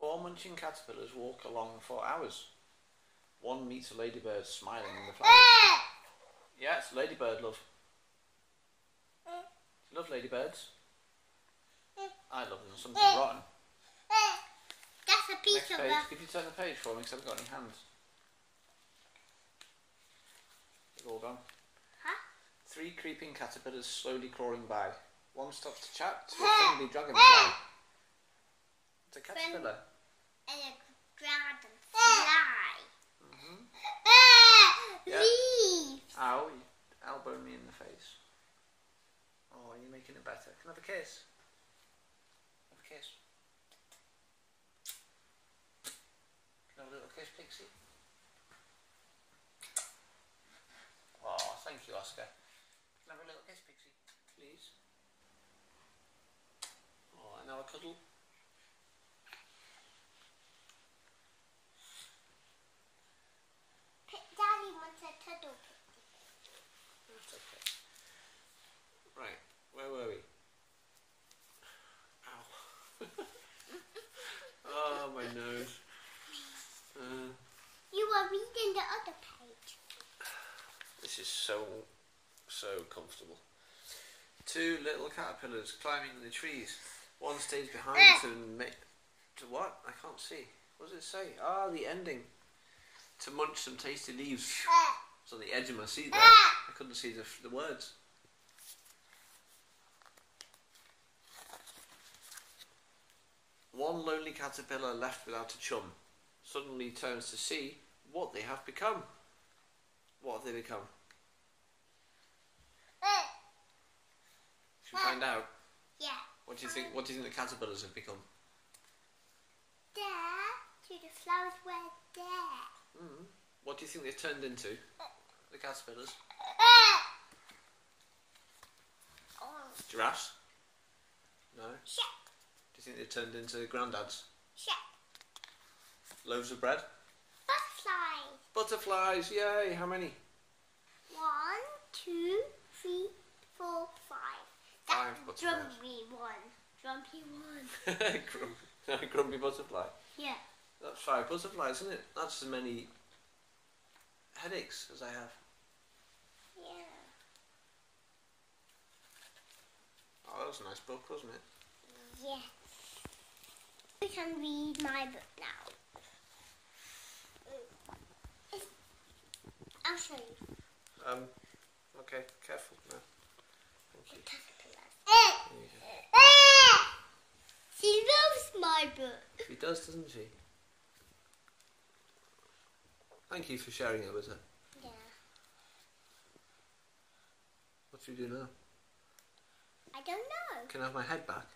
Four munching caterpillars walk along for hours. One meets a ladybird smiling in the flowers. Yeah, it's ladybird, love. Do you love ladybirds? I love them. Something rotten. That's a piece Next of page. Could you turn the page for me? Because I haven't got any hands. They're all gone. Huh? Three creeping caterpillars slowly crawling by. One stops to chat to a friendly dragonfly. It's a caterpillar. and a dragonfly. Mm-hmm. Ah, Yeah. Leaves. Ow, you elbowed me in the face. Oh, you're making it better. Can I have a kiss? Have a kiss. Can I have a little kiss, Pixie? Oh, thank you, Oscar. Can I have a little kiss, Pixie? Please. Oh, and now a cuddle. Daddy wants a turtle. That's okay. Right, where were we? Ow. oh, my nose. Uh, You were reading the other page. this is so, so comfortable. Two little caterpillars climbing the trees. One stays behind to make. To what? I can't see. What does it say? Ah, the ending. To munch some tasty leaves. It's on the edge of my seat there. I couldn't see the, the words. One lonely caterpillar left without a chum suddenly turns to see what they have become. What have they become? Should we find out? Yeah. What do you think? What do you think the caterpillars have become? There to the flowers were there. Mm. What do you think they've turned into? The caterpillars? Oh, Giraffes? No. Do you think they've turned into granddads? shit. Loaves of bread? Butterflies. Butterflies! Yay! How many? One, two, three, four, five. Five That's butterflies. Drumpy one. Drumpy one. Grumpy, grumpy butterfly. Yeah. That's five butterflies, isn't it? That's as many headaches as I have. Yeah. Oh, that was a nice book, wasn't it? Yes. We can read my book now. It's- I'll show you. Um, okay, careful now. Thank you. She loves my book. She does, doesn't she? Thank you for sharing it with her. Yeah. What do you do now? I don't know. Can I have my head back?